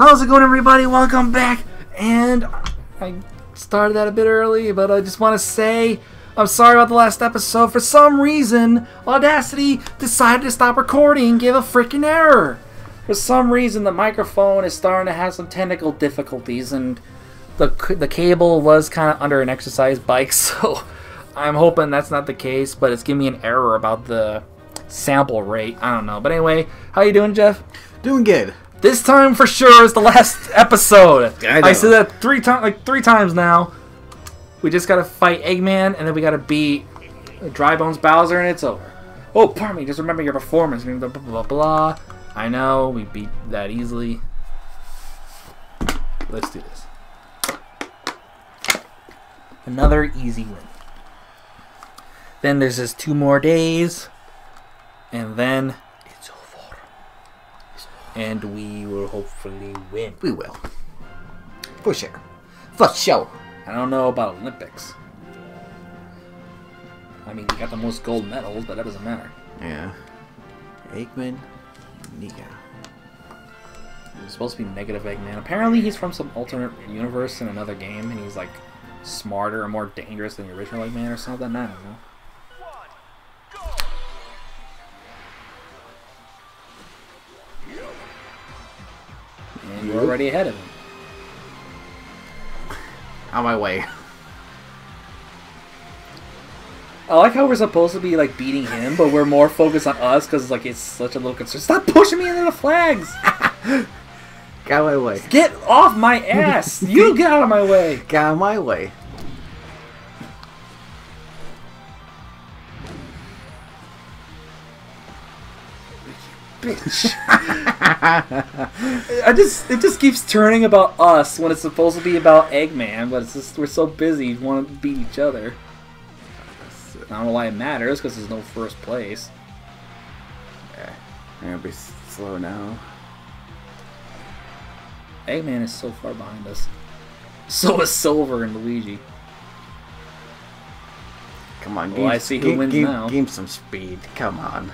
How's it going, everybody? Welcome back. And I started that a bit early, but I just want to say I'm sorry about the last episode. For some reason, Audacity decided to stop recording and give a freaking error. For some reason, the microphone is starting to have some technical difficulties, and the the cable was kind of under an exercise bike, so I'm hoping that's not the case. But it's giving me an error about the sample rate. I don't know. But anyway, how you doing, Jeff? Doing good. This time for sure is the last episode. I. I said that three times, like three times now. We just gotta fight Eggman, and then we gotta beat Dry Bones Bowser, and it's over. Oh, pardon me. Just remember your performance. Blah blah blah. blah. I know we beat that easily. Let's do this. Another easy win. Then there's just two more days, and then. And we will hopefully win. We will. For sure. For sure. I don't know about Olympics. I mean, we got the most gold medals, but that doesn't matter. Yeah. Eggman, Nega. He's supposed to be negative Eggman. Apparently, he's from some alternate universe in another game, and he's like smarter and more dangerous than the original Eggman or something. I don't know. And we're already ahead of him. On my way. I like how we're supposed to be like beating him, but we're more focused on us because like it's such a little concern. Stop pushing me into the flags! Got my way. Get off my ass! You get out of my way! Got my way. Bitch. I just it just keeps turning about us when it's supposed to be about Eggman, but it's just we're so busy we want to beat each other. I don't know why it matters because there's no first place. Yeah. I'm gonna be slow now. Eggman is so far behind us. So is Silver and Luigi. Come on, oh, Well, I see who give, wins give, now. Give him some speed. Come on.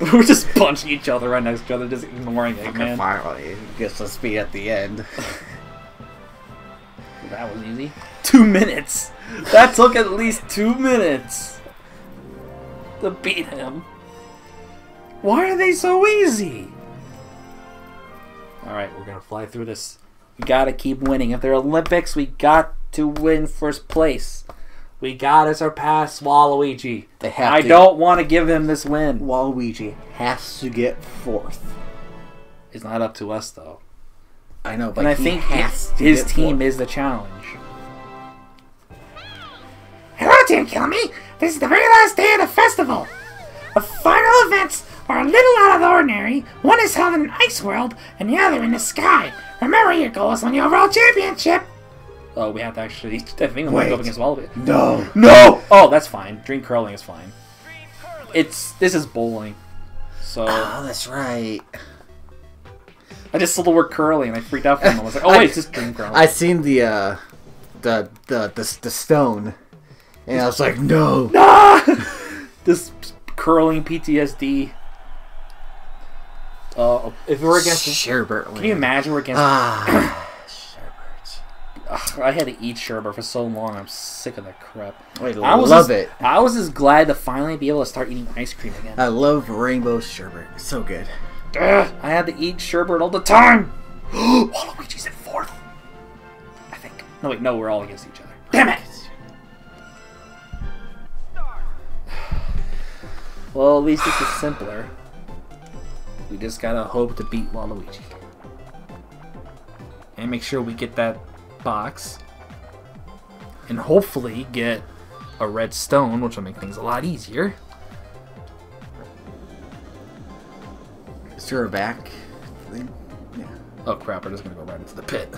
We're just punching each other right next to each other, just ignoring Fucking Eggman. finally gets some speed at the end. That was easy. Two minutes. That took at least two minutes to beat him. Why are they so easy? All right, we're gonna fly through this. We gotta keep winning. If they're Olympics, we got to win first place. We gotta surpass Waluigi. They have I to. don't want to give him this win. Waluigi has to get fourth. It's not up to us though. I know, but And I think his team fourth. is the challenge. Hello, Team Kill Me. This is the very last day of the festival. The final events are a little out of the ordinary. One is held in an ice world, and the other in the sky. Remember your goals on the overall championship. Oh, we have to actually. I think we might go against Wallaby. No. No! Oh, that's fine. Dream curling is fine. It's this is bowling, so Oh, that's right. I just saw the word curling and I freaked out for a moment. I was like, oh I- wait, it's just dream curling. I seen the uh the the the, the stone, and I was like, no. nah! this curling PTSD. Uh, if we're against, Sherbert. can you imagine we're against? Ugh, I had to eat sherbet for so long. I'm sick of that crap. I I was love just, it. I was just glad to finally be able to start eating ice cream again. I love rainbow sherbet. It's so good. Ugh, I had to eat sherbet all the time. Waluigi's in fourth. I think. No, wait, no, we're all against each other. Damn it! Well, at least this is simpler. We just gotta hope to beat Waluigi. And make sure we get that box. And hopefully get a red stone, which will make things a lot easier. Is there a back thing? Yeah. Oh crap, we're just gonna go right into the pit.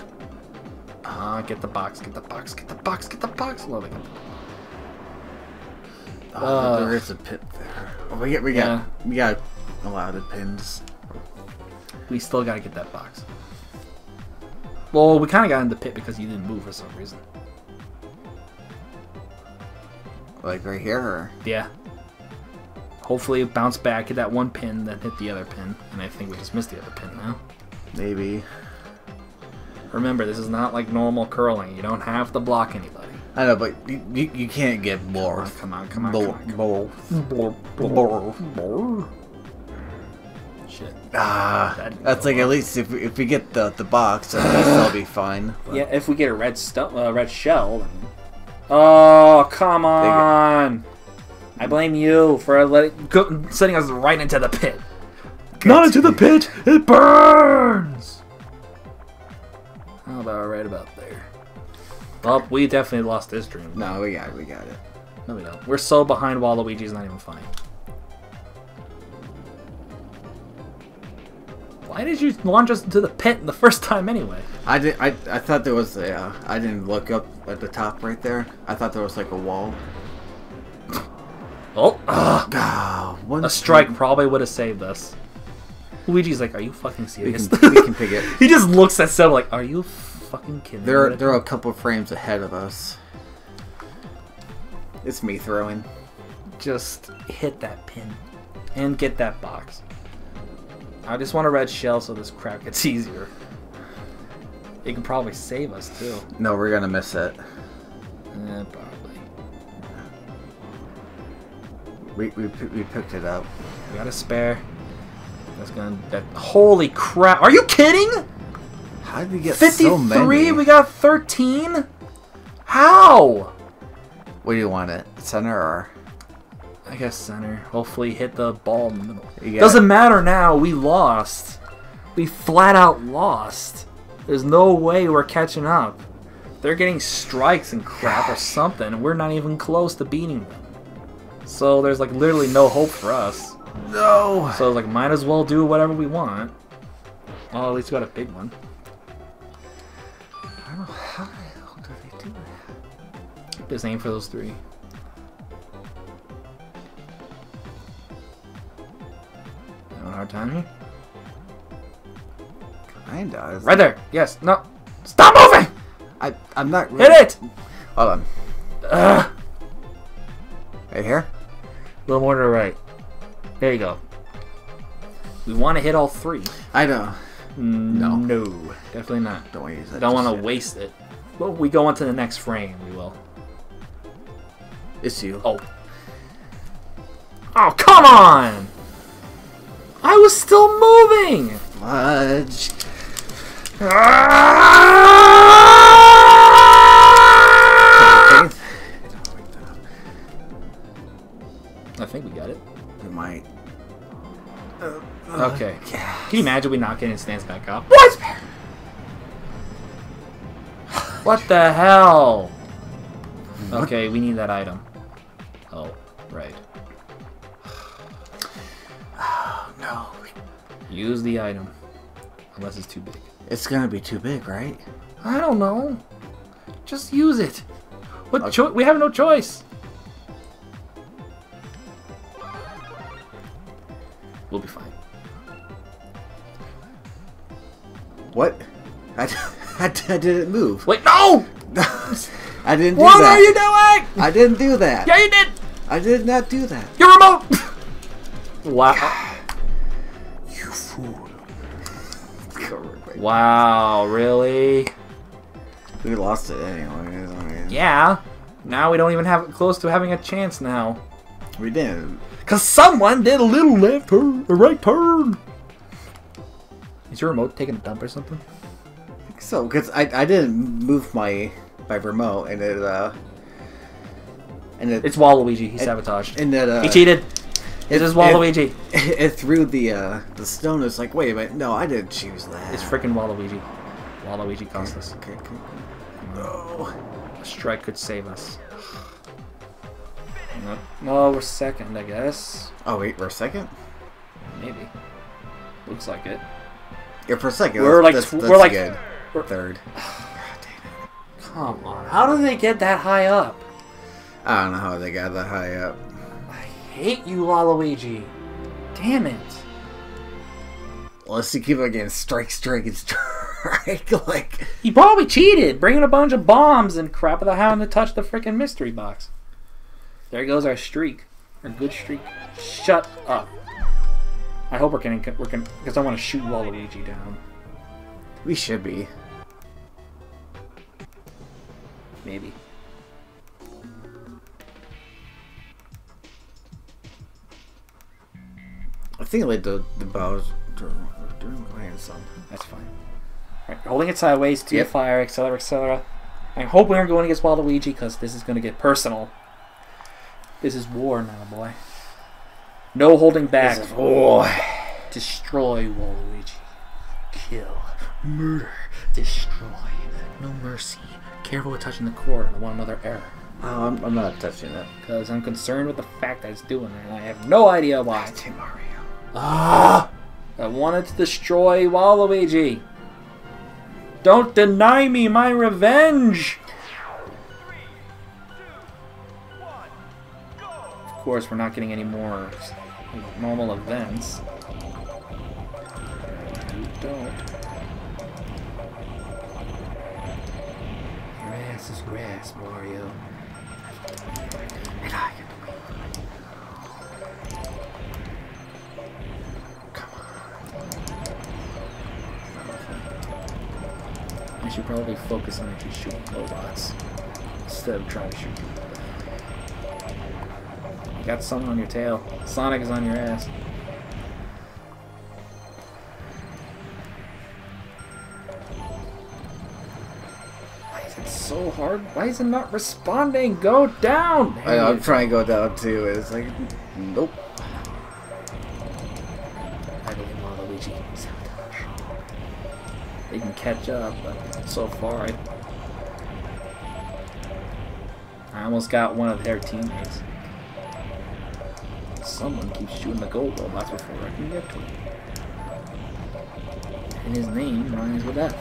Ah, get the box, get the box, get the box, get the box. Love it. Oh, Uh, there is a pit there. Oh, we got we yeah. got we got a lot of pins. We still gotta get that box. Well, we kind of got in the pit because you didn't move for some reason. Like right here. Or... Yeah. Hopefully, it bounce back, hit that one pin, then hit the other pin. And I think we just missed the other pin now. Maybe. Remember, this is not like normal curling. You don't have to block anybody. I know, but you, you, you can't get more. Come on, come on, come on. More. More. Shit. Ah, That'd that's go like at least if we, if we get the the box, at least I'll be fine. But Yeah, if we get a red stu- uh, red shell. Then... Oh, come on! I blame you for letting go, sending us right into the pit. Not into the pit. It burns. How about right about there? Well, we definitely lost this dream. No, we got it. We got it. No, we don't. We're so behind Waluigi's not even funny. Why did you launch us into the pit the first time anyway? I did. I, I thought there was a. Uh, I didn't look up at the top right there. I thought there was like a wall. Oh, ugh. Ah, one a strike probably would have saved us. Luigi's like, "Are you fucking We serious?" can, we can pick it. he just looks at Seb like, "Are you fucking kidding?" They're me?" they're a couple frames ahead of us. It's me throwing. just hit that pin and get that box. I just want a red shell so this crap gets easier. It can probably save us too. No, we're gonna miss it. Eh, probably. We we, we picked it up. We got a spare. That's gonna. That, holy crap! Are you kidding? How did we get so many? We got thirteen. How? What do you want it? Center or? I guess center. Hopefully, hit the ball in the middle. Got Doesn't matter now. We lost. We flat out lost. There's no way we're catching up. They're getting strikes and crap or something. and We're not even close to beating them. So there's like literally no hope for us. No. So like might as well do whatever we want. Well, at least we got a big one. I don't know how the hell do they do that? Just aim for those three. Time? Kinda. Right there. Yes. No. Stop moving. I I'm not. Hit it. Hold on. Ugh. Right here. A little more to the right. There you go. We want to hit all three. I know. No. No. Definitely not. Don't want to use that. Don't want to waste it. Well, we go on to the next frame. We will. It's you. Oh. Oh, come on! Still moving! Fudge. I think we got it. We might. Okay. Oh, Can you imagine we not getting stance back up? What? What the hell? Okay, we need that item. Oh, right. No. Use the item. Unless it's too big. It's gonna be too big, right? I don't know. Just use it. What Okay. we have no choice. We'll be fine. What? I, I, I didn't move. Wait, no! I didn't do What that. are you doing? I didn't do that. Yeah, you did. I did not do that. Your remote. wow. Wow, really? We lost it anyway. I mean, Yeah. Now we don't even have close to having a chance now. We didn't. Cause someone did a little left turn, a right turn. Is your remote taking a dump or something? I think so, because I, I didn't move my my remote and it uh and it It's Waluigi. He sabotaged. and that uh he cheated. It is Waluigi. It, it threw the uh the stone. It's like wait a minute, no, I didn't choose that. It's freaking Waluigi. Waluigi cost us. Okay, okay. No. A strike could save us. No, we're second, I guess. Oh wait, we're second. Maybe. Looks like it. Yeah, for a second. We're like that's, that's we're like- good. we're- third. Come on. How do they get that high up? I don't know how they got that high up. Hate you, Waluigi. Damn it. Unless you keep on getting strike, strike, and strike. like, He probably cheated, bringing a bunch of bombs and crap of the hound to touch the freaking mystery box. There goes our streak. Our good streak. Shut up. I hope we're getting we're gonna because I want to shoot Waluigi down. We should be. Maybe. Think like the the bows doing doing some. That's fine. Holding it sideways to Yep. the fire, etc., etc. I hope we aren't going against Waluigi because this is going to get personal. This is war now, boy. No holding back. This is war. Destroy Waluigi. Kill. Murder. Destroy. No mercy. Careful with touching the core. I want another error. Oh, I'm, I'm not touching it. Because I'm concerned with the fact that it's doing it, and I have no idea why. Team Mario. Ah! I wanted to destroy Waluigi. Don't deny me my revenge! Of course, we're not getting any more normal events. You don't. Your ass is grass, Mario. And I I should probably focus on actually shooting robots instead of trying to shoot people. You got someone on your tail. Sonic is on your ass. Why is it so hard? Why is it not responding? Go down! I, I'm trying to go down too. It's like, nope. I believe Waluigi sabotage. They can catch up, but so far I, I almost got one of their teammates. Someone keeps shooting the gold robots before I can get to him. And his name rhymes with F.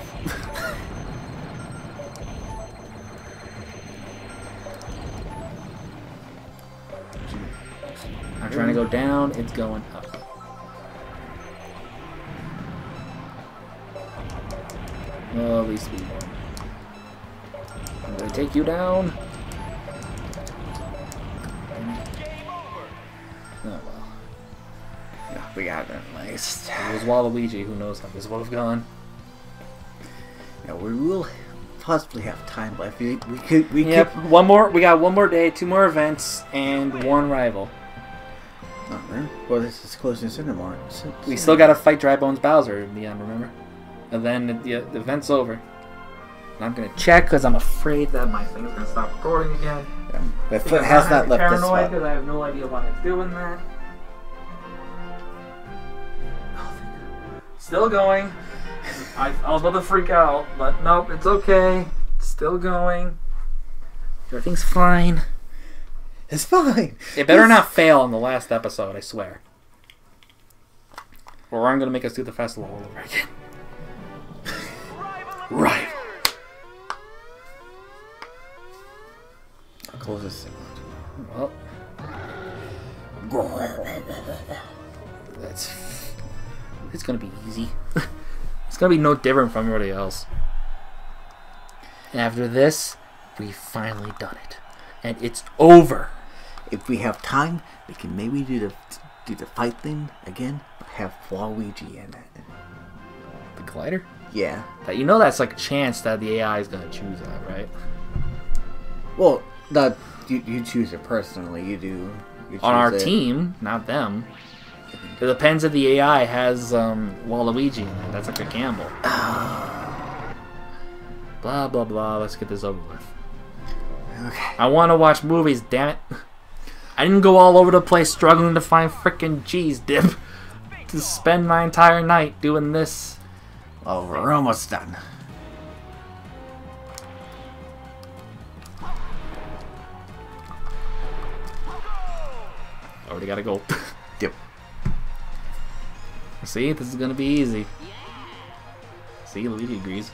I'm trying to go down, it's going up. Well, at least we won. I'm gonna take you down. Oh well. Yeah, we got it at least. It was Waluigi, who knows how this would have gone. Yeah, we will possibly have time left. We, we could. We Yep, could. one more. We got one more day, two more events, and one rival. Oh. Well, this is closing Cinnamon. We still gotta fight Dry Bones Bowser in the end, remember? And then the, the event's over. And I'm gonna check because I'm afraid that my thing's gonna stop recording again. Yeah, my foot has I'm not left this paranoid spot. because I have no idea why it's doing that. Still going. I, I was about to freak out, but nope, it's okay. Still going. Everything's fine. It's fine. It better not fail in the last episode, I swear. Or I'm gonna make us do the festival all over again. Rival. I'll close this thing. Well, that's. It's gonna be easy. it's gonna be no different from everybody else. And after this, we've finally done it, and it's over. If we have time, we can maybe do the do the fight thing again, but have Waluigi in it. The glider. Yeah. That you know that's like a chance that the AI is gonna choose that, right? Well, not you. You choose it personally. You do. You On our it. team, not them. It depends if the AI has um, Waluigi in it. That's like a gamble. blah blah blah. Let's get this over with. Okay. I want to watch movies. Damn it! I didn't go all over the place struggling to find frickin' cheese dip to spend my entire night doing this. Oh, we're almost done. Already gotta go. Yep. See, this is gonna be easy. See, Luigi agrees.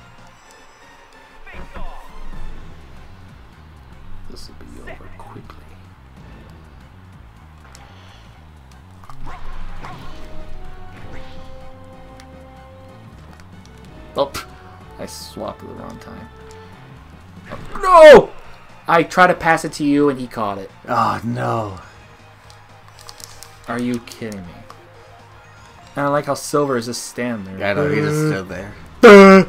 I tried to pass it to you and he caught it. Oh no. Are you kidding me? And I like how Silver is just standing there. I know he just stood there. Duh.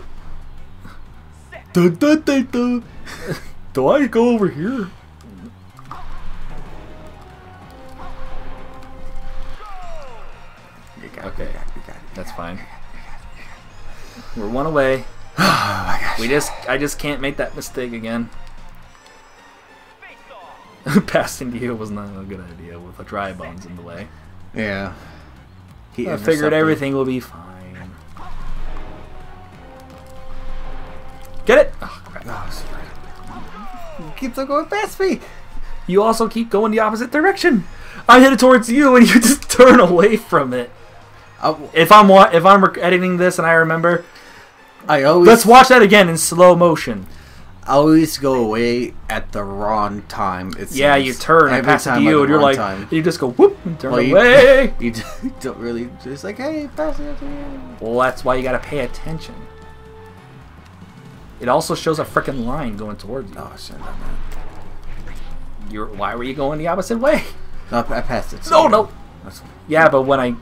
Duh, duh, duh, duh. Do I go over here? You got it, Okay. you got it, you got it. That's fine. We're one away. Oh my gosh. We just, I just can't make that mistake again. Passing to you was not a good idea with the dry bones in the way. Yeah. He I figured everything will be fine. Get it? Oh, crap. Oh, keeps on going past me. You also keep going the opposite direction. I hit it towards you, and you just turn away from it. Oh, If I'm if I'm editing this and I remember, I always let's watch that again in slow motion. I always go away at the wrong time. It Yeah, seems. you turn and Every pass it to time you, and you're like, time. you just go whoop and turn Well, you- away. you don't really just like, hey, pass it to me. well, that's why you gotta pay attention. It also shows a freaking line going towards you. Oh shit, no, man. You're, why were you going the opposite way? No, I passed it. No, no. That's, Yeah, but when I.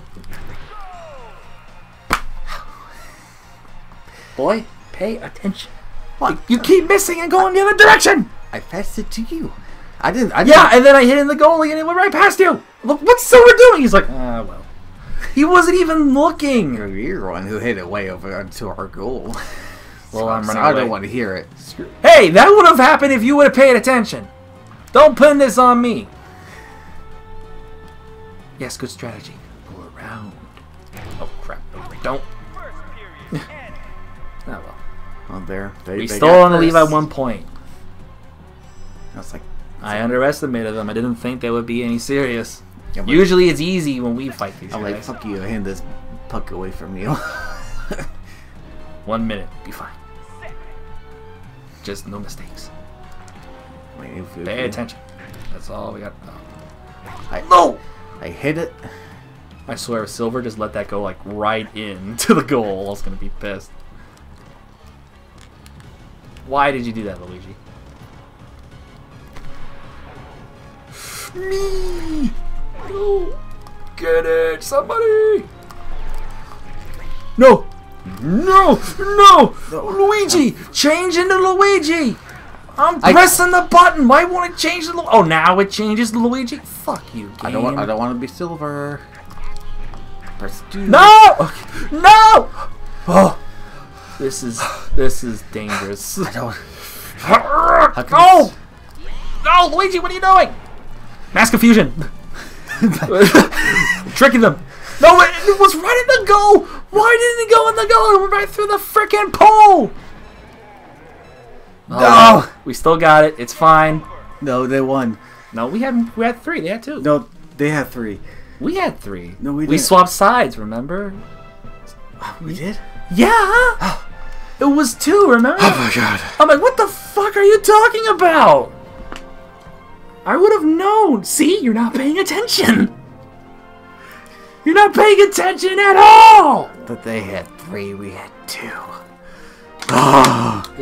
Boy, pay attention. You keep missing and going the other direction! I passed it to you. I didn't. I Yeah, didn't, and then I hit in the goalie and it went right past you! Look, what's Silver doing? He's like, ah, well. He wasn't even looking! You're the one who hit it way over to our goal. Well, I'm running I don't want to hear it. Hey, that would have happened if you would have paid attention. Don't pin this on me. Yes, good strategy. Go around. Oh crap! No, don't. There. They, We they got only leave first. at one point. I was like, I underestimated them. I didn't think they would be any serious. yeah, but- Usually it's easy when we fight these I'm like, fuck you, hand this puck away from you. One minute, be fine. Just no mistakes. Wait, if Pay attention. That's all we got. Oh. I, No! I hit it. I swear, if Silver just let that go like right into the goal, I was gonna be pissed. Why did you do that, Luigi? Me! No! Get it! Somebody! No! No! No! Luigi! Change into Luigi! I'm I- pressing the button! Why won't it change the? Oh, now it changes to Luigi? Fuck you, game. I don't want. I don't want to be silver. Press two. No! No! Oh, this is this is dangerous. I don't. No! come No, Luigi, what are you doing? Mass confusion. Tricking them. No, it, it was right in the goal. Why didn't it go in the goal? It went right through the freaking pole. No! we still got it. It's fine. No, they won. No, we had we had three. They had two. No, they had three. we had three. No, we we didn't. swapped sides. Remember? We did. Yeah. Oh. It was two. Remember? Oh my god. I'm like, what the fuck are you talking about? I would have known. See, you're not paying attention. You're not paying attention at all. But they had three. We had two.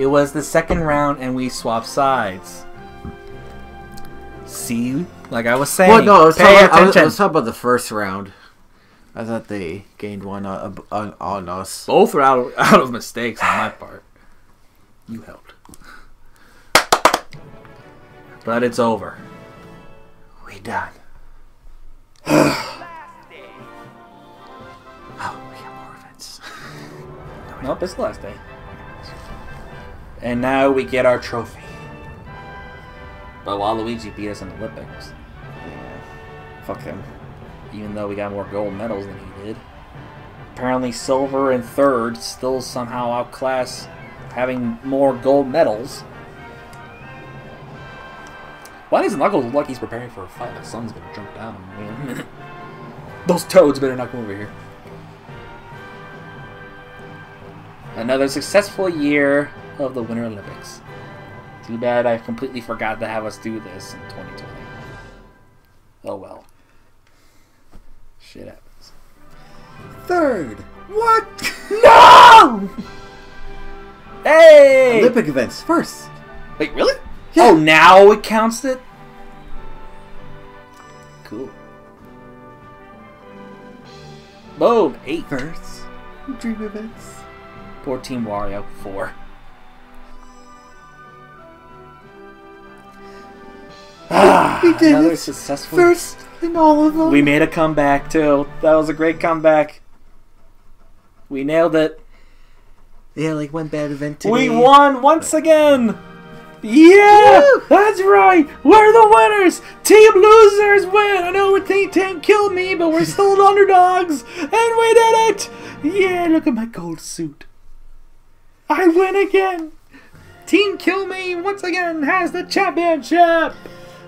It was the second round, and we swapped sides. See, like I was saying, Well, no, I was, pay talking, I, was. I was talking about the first round. I thought they gained one uh, on, on, uh, on us. Both were out of, out of mistakes on my part. You helped, but it's over. We done. oh, we got more events. Nope, it's the last day. And now we get our trophy. But Waluigi beat us in the Olympics, Yeah. Fuck him. Even though we got more gold medals than he did. Apparently, silver and third still somehow outclass having more gold medals. Why does Knuckles look like he's preparing for a fight? The sun's gonna jump down in. Those toads better not come over here. Another successful year of the Winter Olympics. Too bad I completely forgot to have us do this in 2020. Oh well. Shit happens. Third. What? No! Hey! Olympic events first. Wait, really? Yeah. Oh, now it counts it? Cool. Boom, eight. First dream events. Poor Team Wario, four. Ah, We did another it. successful. First in all of them. We made a comeback too. That was a great comeback. We nailed it. yeah, like one bad event today. We won once again. Yeah, Woo! that's right. We're the winners. Team losers win. I know Team Team killed me, but we're still the underdogs, and we did it. Yeah, look at my gold suit. I win again. Team Kill Me once again has the championship.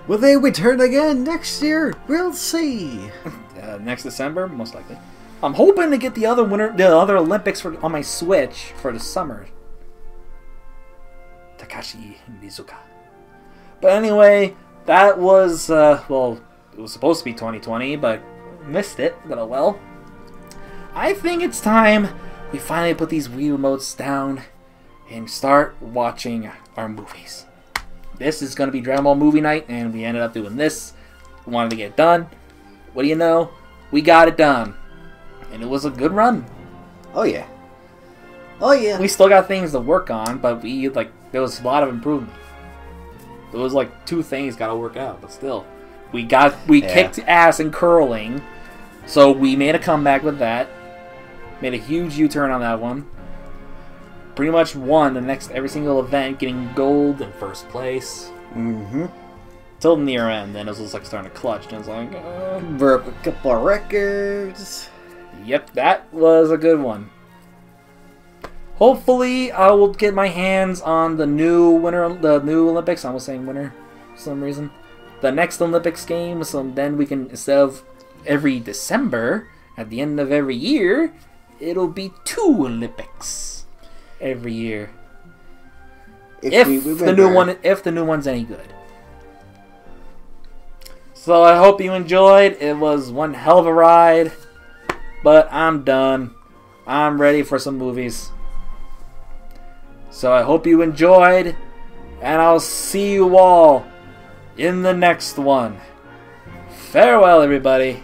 Will they return again next year? We'll see. Uh, next December, most likely. I'm hoping to get the other winner, the other Olympics for on my Switch for the summer. Takashi Mizuka. But anyway, that was uh, well, it was supposed to be 2020, but missed it. But oh well. I think it's time we finally put these Wii remotes down and start watching our movies. This is gonna be Dragon Ball movie night, and we ended up doing this. We wanted to get done. What do you know? We got it done. And it was a good run. Oh yeah. Oh yeah. We still got things to work on, but we like there was a lot of improvement. There was like two things got to work out, but still, we got we Yeah. kicked ass in curling, so we made a comeback with that. Made a huge U-turn on that one. Pretty much won the next every single event, getting gold in first place mm-hmm. till the near end. Then it was like starting to clutch, and I was like, uh, Broke a couple of records. Yep, that was a good one. Hopefully, I will get my hands on the new winter, the new Olympics. I was saying winter for some reason. The next Olympics game, so then we can instead of every December at the end of every year, it'll be two Olympics every year. If we the new one, if the new one's any good. So I hope you enjoyed. It was one hell of a ride, but I'm done. I'm ready for some movies. So I hope you enjoyed, and I'll see you all in the next one. Farewell, everybody.